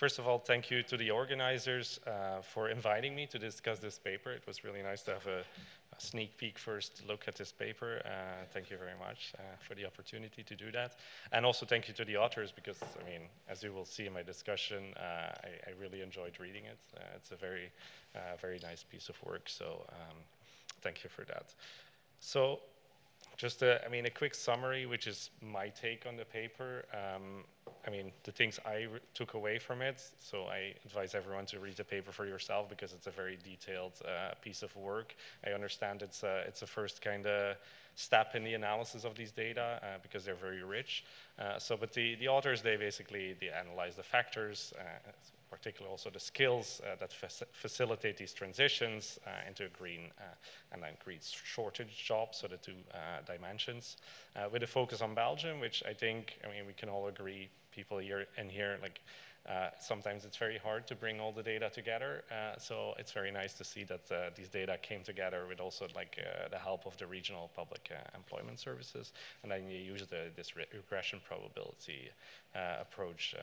first of all, thank you to the organizers uh, for inviting me to discuss this paper. It was really nice to have a, a sneak peek first look at this paper. Uh, thank you very much uh, for the opportunity to do that. And also thank you to the authors because, I mean, as you will see in my discussion, uh, I, I, really enjoyed reading it. Uh, it's a very, very nice piece of work, so um, thank you for that. So just a, I mean, a quick summary, which is my take on the paper. Um, I mean, the things I took away from it. So I advise everyone to read the paper for yourself because it's a very detailed uh, piece of work. I understand it's a, it's a first kind of step in the analysis of these data uh, because they're very rich. Uh, so, but the, the authors, they basically they analyze the factors, uh, particularly also the skills uh, that facilitate these transitions uh, into green uh, and then green shortage jobs, so the two dimensions, with a focus on Belgium, which I think, I mean, we can all agree, people here and here, like, uh, sometimes it's very hard to bring all the data together, uh, so it's very nice to see that uh, these data came together with also like the help of the regional public employment services, and then you use the, this re regression probability approach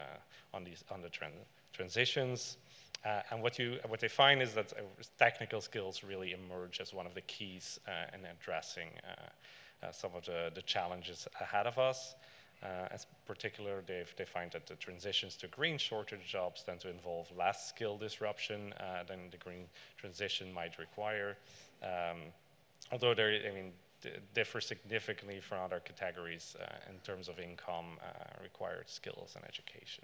on these on the trend transitions. Uh, and what, you, what they find is that uh, technical skills really emerge as one of the keys uh, in addressing uh, uh, some of the, the, challenges ahead of us. Uh, as particular, they find that the transitions to green shortage jobs tend to involve less skill disruption than the green transition might require. Um, although they, I mean, differ significantly from other categories in terms of income, required skills, and education.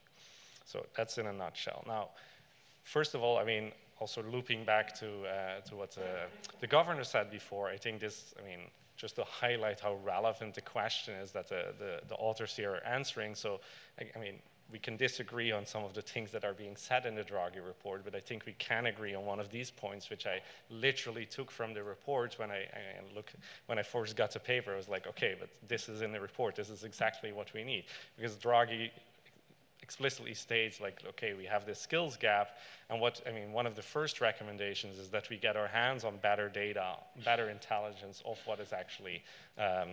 So that's in a nutshell. Now, first of all, I mean, also looping back to, uh, to what uh, the governor said before, I think this, I mean, just to highlight how relevant the question is that the, the, the authors here are answering. So, I, I, mean, we can disagree on some of the things that are being said in the Draghi report, but I think we can agree on one of these points, which I literally took from the report when I, I look when I first got the paper. I was like, okay, but this is in the report. This is exactly what we need because Draghi explicitly states like, okay, we have this skills gap, and what, I mean, one of the first recommendations is that we get our hands on better data, better intelligence of what is actually um,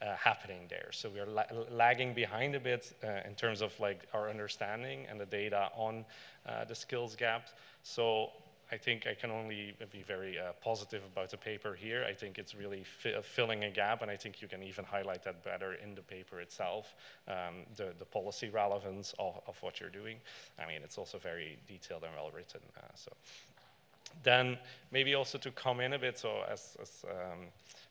uh, happening there. So we're la lagging behind a bit uh, in terms of like our understanding and the data on uh, the skills gap. So I think I can only be very uh, positive about the paper here. I think it's really fi filling a gap, and I think you can even highlight that better in the paper itself, um, the, the policy relevance of, of, what you're doing. I mean, it's also very detailed and well written. Uh, so then maybe also to come in a bit, so as, as um,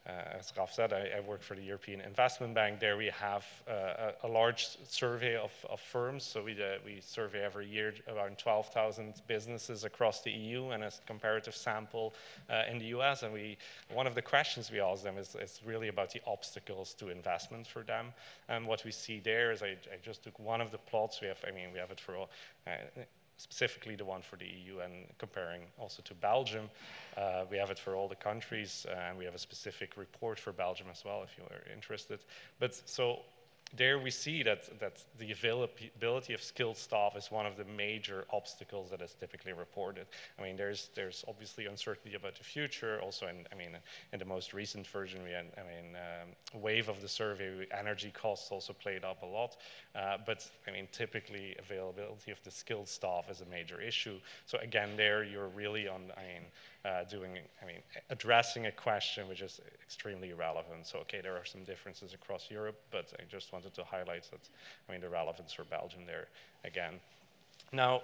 uh, as Raf said, I, I, work for the European Investment Bank. There we have uh, a, a, large survey of, of firms. So we, uh, we survey every year around 12,000 businesses across the EU and a comparative sample uh, in the US. And we, one of the questions we ask them is, is really about the obstacles to investment for them. And what we see there is I, I just took one of the plots. We have, I mean, we have it for all, uh, specifically the one for the EU and comparing also to Belgium. Uh, we have it for all the countries uh, and we have a specific report for Belgium as well if you are interested. But so there we see that, that the availability of skilled staff is one of the major obstacles that is typically reported. I mean, there's, there's obviously uncertainty about the future. Also, in, I mean, in the most recent version, we had, I mean, um, wave of the survey, energy costs also played up a lot. Uh, but, I mean, typically availability of the skilled staff is a major issue. So again, there you're really on, I mean, uh, doing, I mean, addressing a question which is extremely relevant. So, okay, there are some differences across Europe, but I just wanted to highlight that, I mean, the relevance for Belgium there again. Now,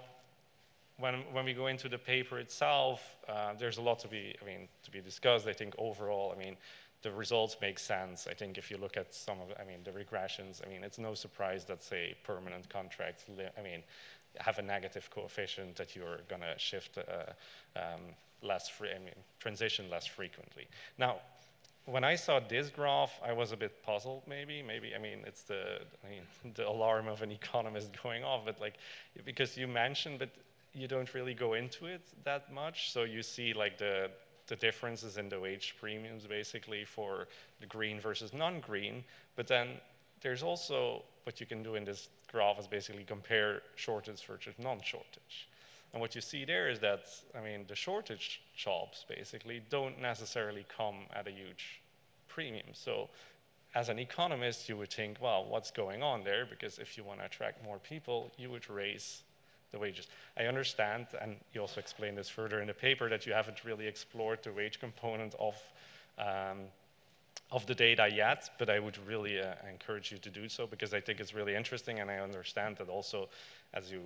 when, when we go into the paper itself, uh, there's a lot to be, I mean, to be discussed. I think overall, I mean, the results make sense. I think if you look at some of, I mean, the regressions, I mean, it's no surprise that, say, permanent contracts, I mean, have a negative coefficient that you're going to shift uh, um, less free, I mean, transition less frequently. Now, when I saw this graph, I was a bit puzzled. Maybe, maybe I mean it's the I mean, the alarm of an economist going off. But like because you mentioned, but you don't really go into it that much. So you see like the the differences in the wage premiums basically for the green versus non-green. But then there's also what you can do in this graph is basically compare shortage versus non-shortage. And what you see there is that, I mean, the shortage jobs basically don't necessarily come at a huge premium. So as an economist, you would think, well, what's going on there? Because if you want to attract more people, you would raise the wages. I understand, and you also explain this further in the paper, that you haven't really explored the wage component of um, of the data yet, but I would really uh, encourage you to do so because I think it's really interesting, and I understand that also, as you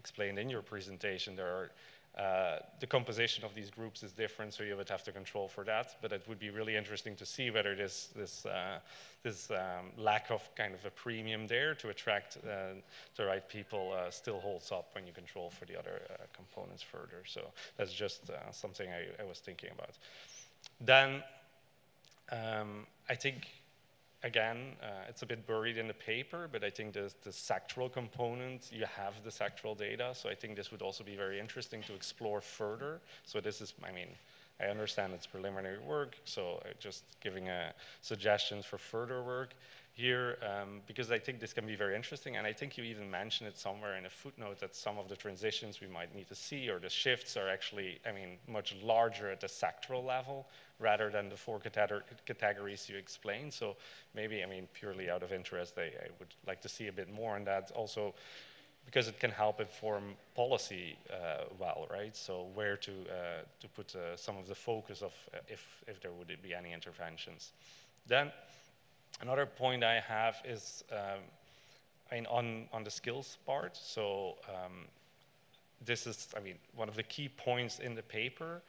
explained in your presentation, there are uh, the composition of these groups is different, so you would have to control for that. But it would be really interesting to see whether this this uh, this um, lack of kind of a premium there to attract uh, the right people uh, still holds up when you control for the other uh, components further. So that's just uh, something I, I, was thinking about. Then um, I think again, uh, it's a bit buried in the paper, but I think the, the sectoral component, you have the sectoral data, so I think this would also be very interesting to explore further. So this is, I mean, I understand it's preliminary work, so just giving uh, suggestions for further work here um, because I think this can be very interesting. And I think you even mentioned it somewhere in a footnote that some of the transitions we might need to see or the shifts are actually, I mean, much larger at the sectoral level rather than the four categories you explained. So maybe, I mean, purely out of interest, I, I would like to see a bit more on that. Also, because it can help inform policy uh, well, right? So where to uh, to put uh, some of the focus of uh, if if there would be any interventions. Then Another point I have is um, I mean, on, on the skills part. So um, this is, I mean, one of the key points in the paper.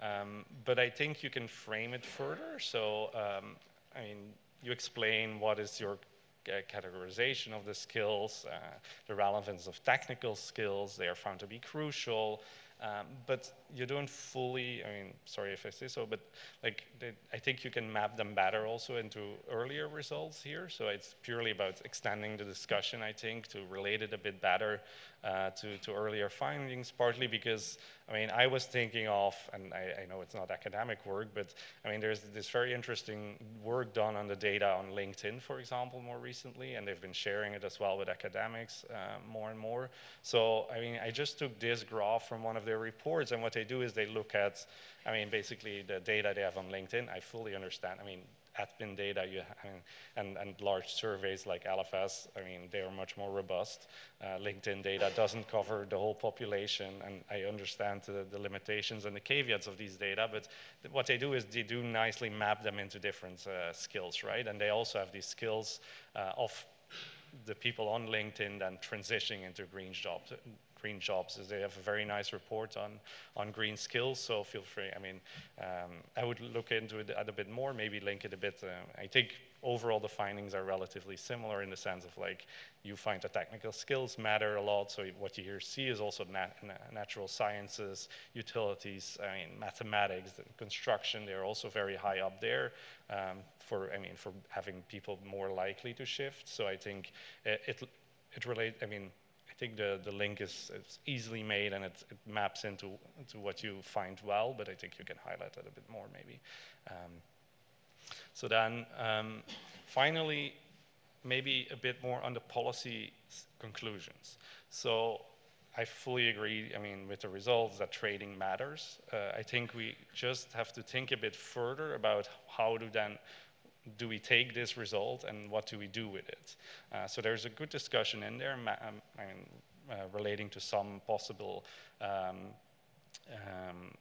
Um, but I think you can frame it further. So, um, I mean, you explain what is your categorization of the skills, uh, the relevance of technical skills, they are found to be crucial. Um, but you don't fully, I mean, sorry if I say so, but like they, I think you can map them better also into earlier results here. So it's purely about extending the discussion, I think, to relate it a bit better uh, to, to earlier findings, partly because, I mean, I was thinking of, and I, I, know it's not academic work, but I mean, there's this very interesting work done on the data on LinkedIn, for example, more recently, and they've been sharing it as well with academics uh, more and more. So, I mean, I just took this graph from one of their reports, and what they do is they look at, I mean, basically the data they have on LinkedIn. I fully understand. I mean, admin data you, I mean, and, and large surveys like LFS, I mean, they are much more robust. Uh, LinkedIn data doesn't cover the whole population, and I understand the, the, limitations and the caveats of these data, but th what they do is they do nicely map them into different uh, skills, right? And they also have these skills uh, of the people on LinkedIn then transitioning into green jobs, green jobs they have a very nice report on, on green skills, so feel free. I mean, um, I would look into it a bit more, maybe link it a bit. Uh, I think overall the findings are relatively similar in the sense of like you find the technical skills matter a lot. So what you here see is also nat natural sciences, utilities, I mean mathematics, construction. They're also very high up there um, for I mean for having people more likely to shift. So I think it it, it relates. I mean think the, the link is it's easily made and it, it maps into, into what you find well, but I think you can highlight that a bit more maybe. Um, so then um, finally, maybe a bit more on the policy conclusions. So I fully agree, I mean, with the results that trading matters. Uh, I think we just have to think a bit further about how to then do we take this result and what do we do with it? Uh, so there's a good discussion in there um, I mean, uh, relating to some possible um, um,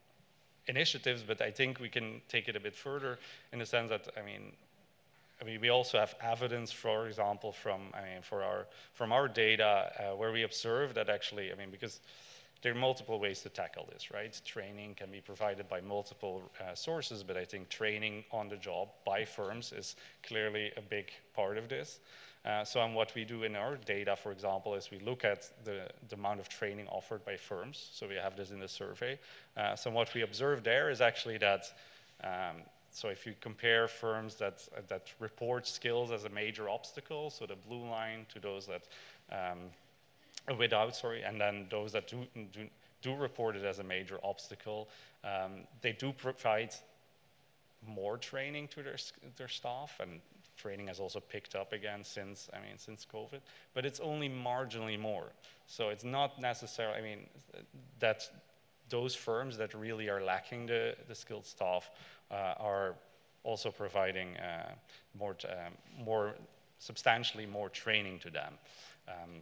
initiatives, but I think we can take it a bit further in the sense that, I mean, I mean, we also have evidence, for example, from I mean, for our from our data uh, where we observe that actually, I mean, because there are multiple ways to tackle this, right? Training can be provided by multiple uh, sources, but I think training on the job by firms is clearly a big part of this. Uh, so, and what we do in our data, for example, is we look at the, the amount of training offered by firms. So we have this in the survey. Uh, so what we observe there is actually that um, so if you compare firms that, that report skills as a major obstacle, so the blue line to those that um, without, sorry, and then those that do, do, do report it as a major obstacle, um, they do provide more training to their, their staff, and training has also picked up again since, I mean, since COVID, but it's only marginally more. So it's not necessarily, I mean, that those firms that really are lacking the, the skilled staff uh, are also providing uh, more, um, more, substantially more training to them. Um,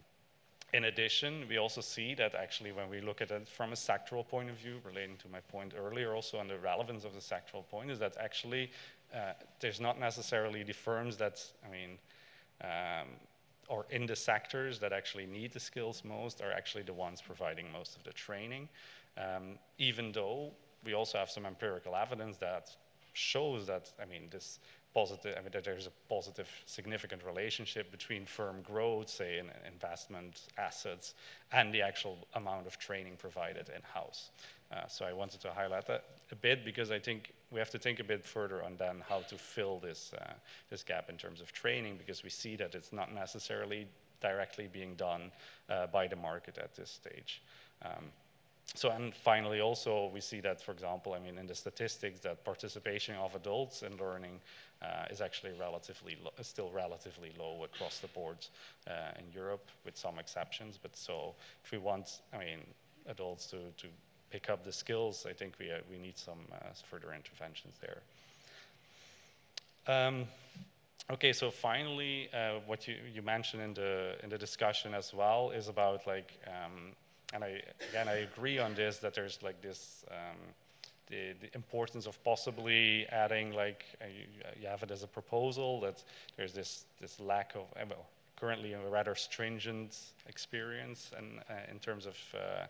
in addition, we also see that actually when we look at it from a sectoral point of view, relating to my point earlier also on the relevance of the sectoral point, is that actually uh, there's not necessarily the firms that, I mean, um, or in the sectors that actually need the skills most are actually the ones providing most of the training. Um, even though we also have some empirical evidence that shows that, I mean, this positive, I mean, there's a positive, significant relationship between firm growth, say, in investment assets, and the actual amount of training provided in-house. Uh, so I wanted to highlight that a bit because I think we have to think a bit further on then how to fill this, uh, this gap in terms of training because we see that it's not necessarily directly being done uh, by the market at this stage. Um, so and finally also we see that for example I mean in the statistics that participation of adults in learning uh, is actually relatively still relatively low across the board uh, in Europe with some exceptions but so if we want I mean adults to, to pick up the skills I think we, uh, we need some uh, further interventions there. Um, Okay, so finally, uh, what you, you mentioned in the in the discussion as well is about like um, and I, again, I agree on this, that there's like this, um, the, the, importance of possibly adding like, uh, you, you, have it as a proposal that there's this, this lack of, uh, well, currently a rather stringent experience and uh, in terms of uh,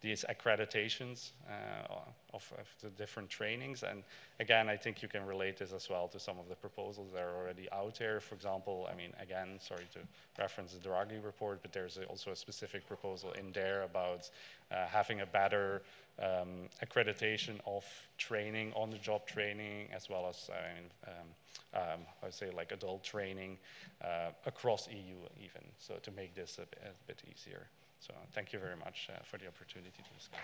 these accreditations uh, of, of, the different trainings. And again, I think you can relate this as well to some of the proposals that are already out there. For example, I mean, again, sorry to reference the Draghi report, but there's also a specific proposal in there about uh, having a better um, accreditation of training, on-the-job training, as well as, I mean, um, um, I would say like adult training uh, across EU even, so to make this a, a bit easier. So thank you very much uh, for the opportunity to discuss.